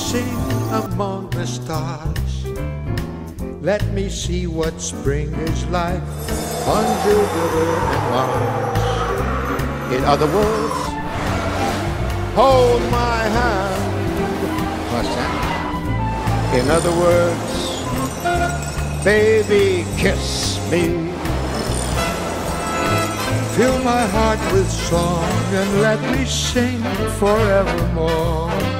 sing among the stars. Let me see what spring is like on Jupiter and Mars. In other words, hold my hand. What's that? In other words, baby, kiss me. Fill my heart with song and let me sing forevermore.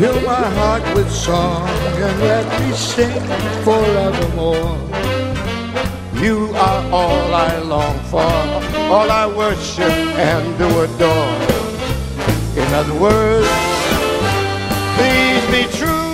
Fill my heart with song and let me sing forevermore. You are all I long for, all I worship and do adore. In other words, please be true.